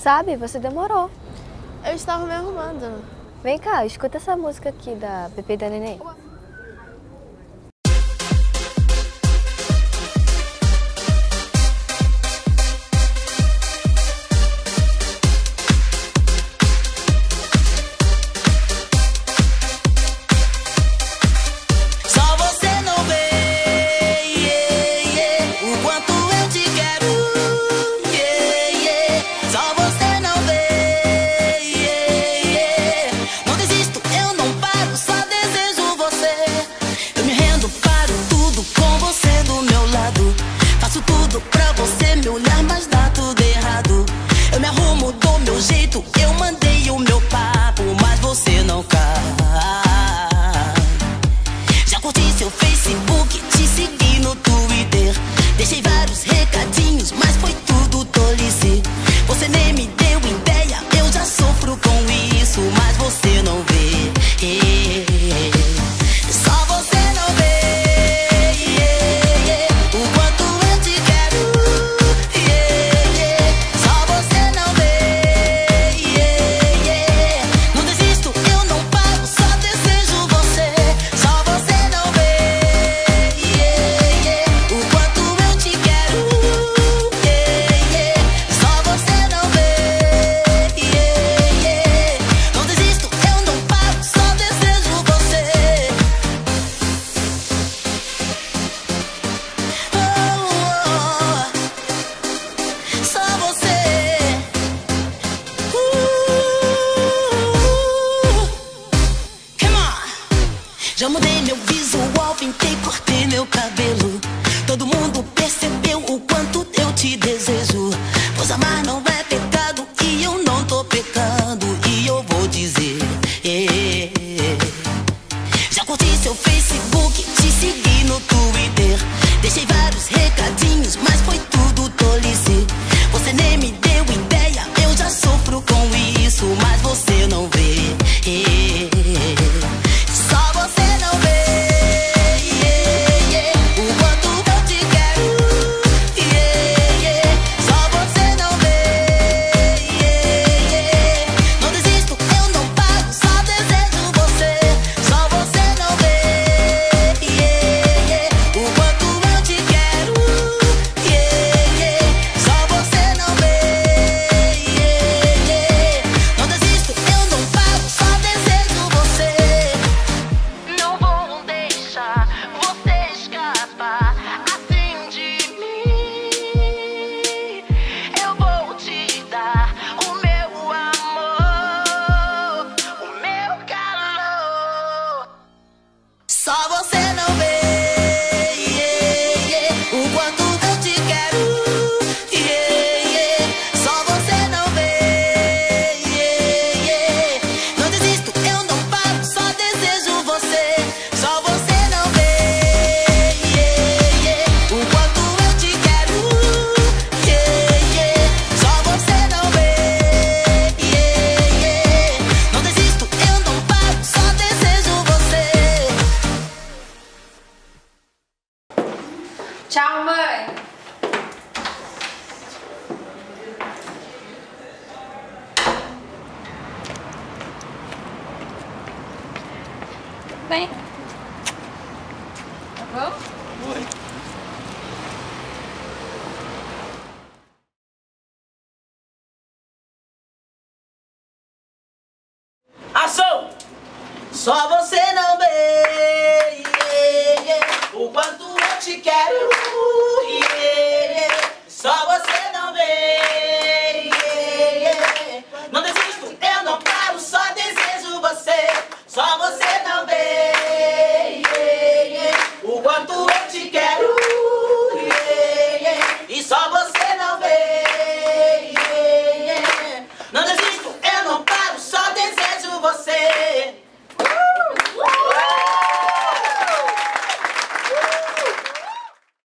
Sabe, você demorou. Eu estava me arrumando. Vem cá, escuta essa música aqui da Pepe da Neném. Já mudei meu visual, pintei, cortei meu cabelo. Todo mundo percebeu o quanto eu te desejo. Pois amar não é Tchau, mãe! Bem. Tá bom? Oi. Ação! Só você não vê.